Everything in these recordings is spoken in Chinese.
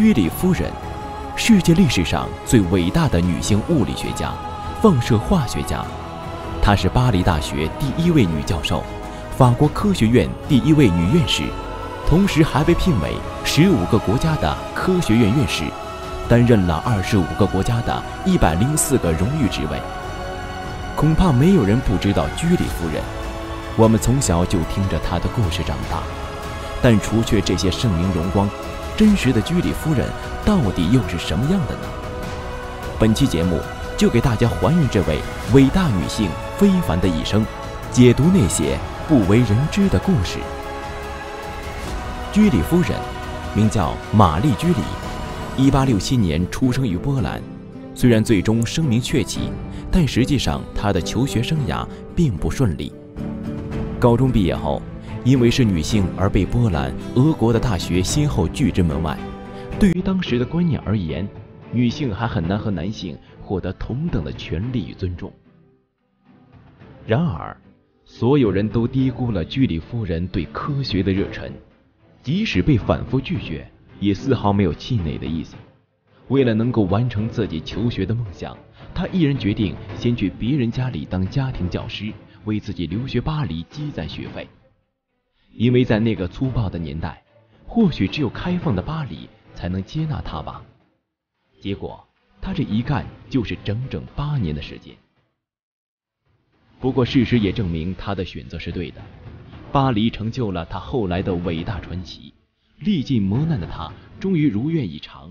居里夫人，世界历史上最伟大的女性物理学家、放射化学家。她是巴黎大学第一位女教授，法国科学院第一位女院士，同时还被聘为十五个国家的科学院院士，担任了二十五个国家的一百零四个荣誉职位。恐怕没有人不知道居里夫人，我们从小就听着她的故事长大。但除却这些盛名荣光，真实的居里夫人到底又是什么样的呢？本期节目就给大家还原这位伟大女性非凡的一生，解读那些不为人知的故事。居里夫人，名叫玛丽居里，1867年出生于波兰。虽然最终声名鹊起，但实际上她的求学生涯并不顺利。高中毕业后。因为是女性而被波兰、俄国的大学先后拒之门外。对于当时的观念而言，女性还很难和男性获得同等的权利与尊重。然而，所有人都低估了居里夫人对科学的热忱，即使被反复拒绝，也丝毫没有气馁的意思。为了能够完成自己求学的梦想，她毅然决定先去别人家里当家庭教师，为自己留学巴黎积攒学费。因为在那个粗暴的年代，或许只有开放的巴黎才能接纳他吧。结果，他这一干就是整整八年的时间。不过，事实也证明他的选择是对的。巴黎成就了他后来的伟大传奇。历尽磨难的他，终于如愿以偿，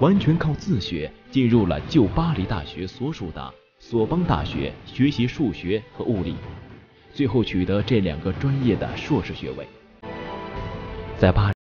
完全靠自学进入了旧巴黎大学所属的索邦大学学习数学和物理。最后取得这两个专业的硕士学位，在巴。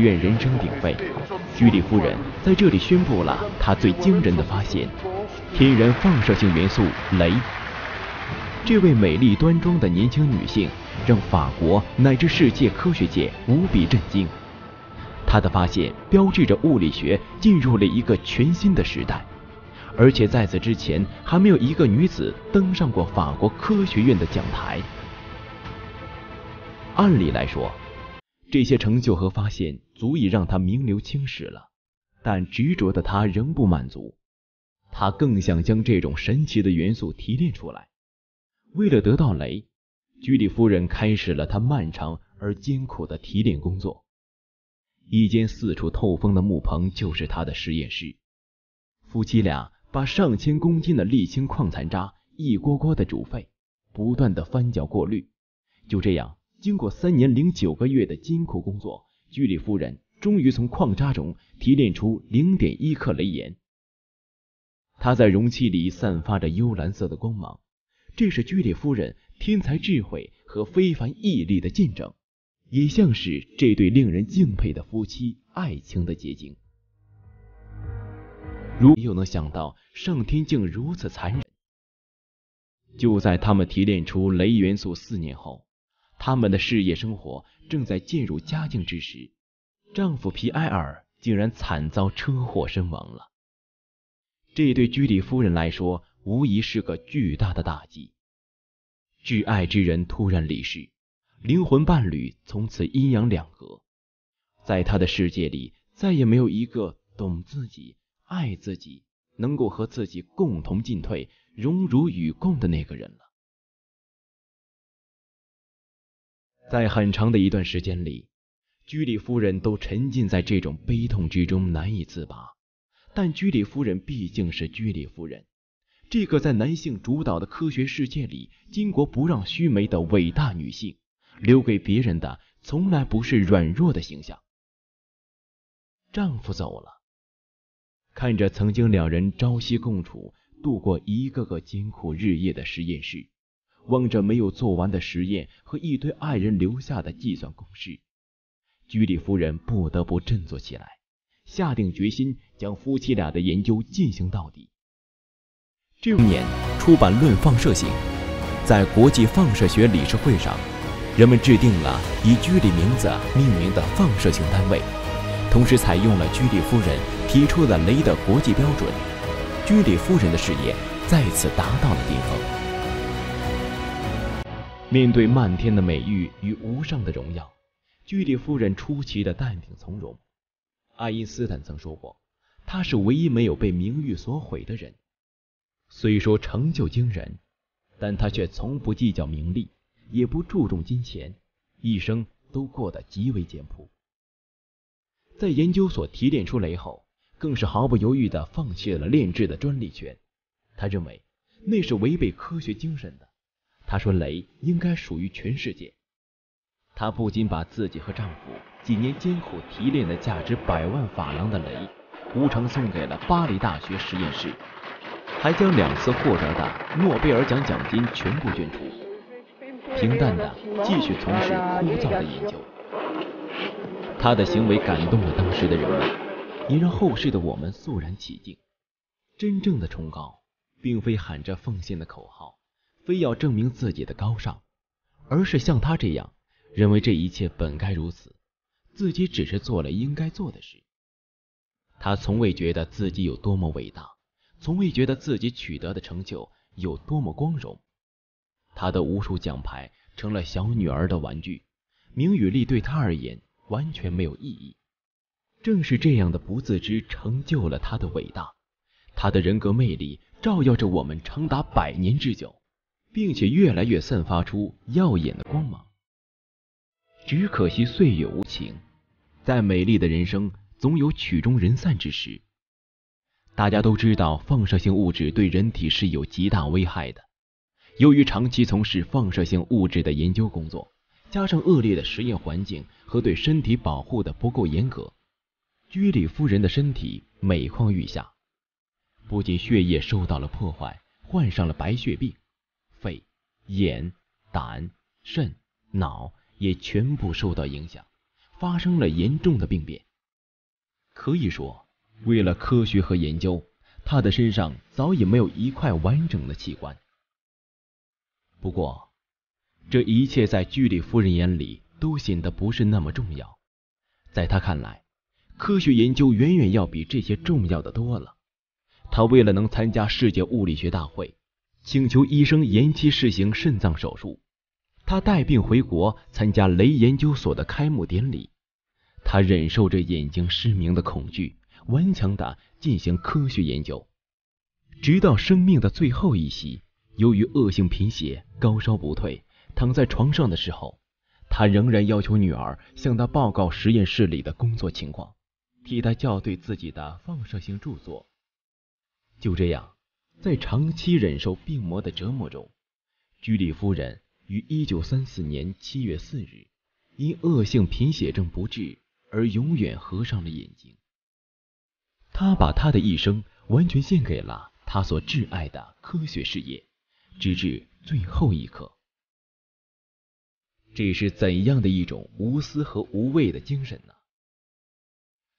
院人声鼎沸，居里夫人在这里宣布了她最惊人的发现——天然放射性元素镭。这位美丽端庄的年轻女性让法国乃至世界科学界无比震惊。她的发现标志着物理学进入了一个全新的时代，而且在此之前还没有一个女子登上过法国科学院的讲台。按理来说，这些成就和发现足以让他名留青史了，但执着的他仍不满足，他更想将这种神奇的元素提炼出来。为了得到镭，居里夫人开始了她漫长而艰苦的提炼工作。一间四处透风的木棚就是他的实验室，夫妻俩把上千公斤的沥青矿残渣一锅锅的煮沸，不断的翻搅过滤，就这样。经过三年零九个月的艰苦工作，居里夫人终于从矿渣中提炼出零点一克镭盐。它在容器里散发着幽蓝色的光芒，这是居里夫人天才智慧和非凡毅力的见证，也像是这对令人敬佩的夫妻爱情的结晶。如又能想到上天竟如此残忍？就在他们提炼出镭元素四年后。他们的事业生活正在渐入佳境之时，丈夫皮埃尔竟然惨遭车祸身亡了。这对居里夫人来说，无疑是个巨大的打击。挚爱之人突然离世，灵魂伴侣从此阴阳两隔，在他的世界里，再也没有一个懂自己、爱自己、能够和自己共同进退、荣辱与共的那个人了。在很长的一段时间里，居里夫人都沉浸在这种悲痛之中，难以自拔。但居里夫人毕竟是居里夫人，这个在男性主导的科学世界里巾帼不让须眉的伟大女性，留给别人的从来不是软弱的形象。丈夫走了，看着曾经两人朝夕共处、度过一个个艰苦日夜的实验室，望着没有做完的实验和一堆爱人留下的计算公式，居里夫人不得不振作起来，下定决心将夫妻俩的研究进行到底。这年出版《论放射性》，在国际放射学理事会上，人们制定了以居里名字命名的放射性单位。同时采用了居里夫人提出的镭的国际标准，居里夫人的事业再次达到了巅峰。面对漫天的美誉与无上的荣耀，居里夫人出奇的淡定从容。爱因斯坦曾说过，他是唯一没有被名誉所毁的人。虽说成就惊人，但他却从不计较名利，也不注重金钱，一生都过得极为简朴。在研究所提炼出镭后，更是毫不犹豫地放弃了炼制的专利权。他认为那是违背科学精神的。她说镭应该属于全世界。她不仅把自己和丈夫几年艰苦提炼的价值百万法郎的镭无偿送给了巴黎大学实验室，还将两次获得的诺贝尔奖奖金全部捐出，平淡地继续从事枯燥的研究。他的行为感动了当时的人们，也让后世的我们肃然起敬。真正的崇高，并非喊着奉献的口号，非要证明自己的高尚，而是像他这样，认为这一切本该如此，自己只是做了应该做的事。他从未觉得自己有多么伟大，从未觉得自己取得的成就有多么光荣。他的无数奖牌成了小女儿的玩具，名与利对他而言。完全没有意义。正是这样的不自知，成就了他的伟大。他的人格魅力照耀着我们长达百年之久，并且越来越散发出耀眼的光芒。只可惜岁月无情，在美丽的人生总有曲终人散之时。大家都知道，放射性物质对人体是有极大危害的。由于长期从事放射性物质的研究工作。加上恶劣的实验环境和对身体保护的不够严格，居里夫人的身体每况愈下，不仅血液受到了破坏，患上了白血病，眼、胆、肾、脑也全部受到影响，发生了严重的病变。可以说，为了科学和研究，他的身上早已没有一块完整的器官。不过，这一切在居里夫人眼里都显得不是那么重要，在她看来，科学研究远远要比这些重要的多了。她为了能参加世界物理学大会，请求医生延期试行肾脏手术。他带病回国参加雷研究所的开幕典礼。他忍受着眼睛失明的恐惧，顽强地进行科学研究，直到生命的最后一息。由于恶性贫血，高烧不退。躺在床上的时候，他仍然要求女儿向他报告实验室里的工作情况，替他校对自己的放射性著作。就这样，在长期忍受病魔的折磨中，居里夫人于1934年7月4日因恶性贫血症不治而永远合上了眼睛。他把他的一生完全献给了他所挚爱的科学事业，直至最后一刻。这是怎样的一种无私和无畏的精神呢？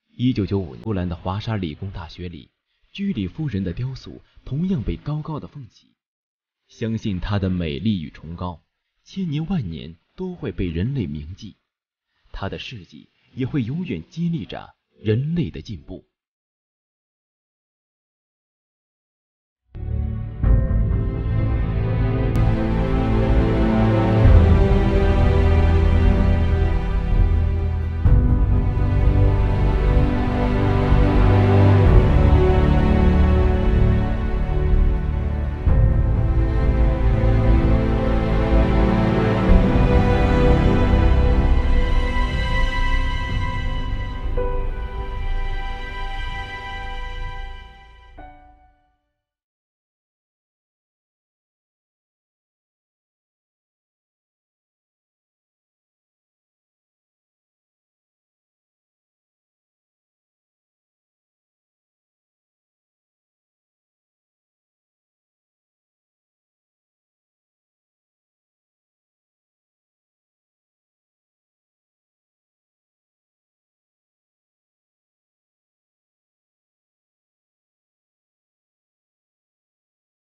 一九九五年，波兰的华沙理工大学里，居里夫人的雕塑同样被高高的奉起。相信她的美丽与崇高，千年万年都会被人类铭记。她的事迹也会永远激励着人类的进步。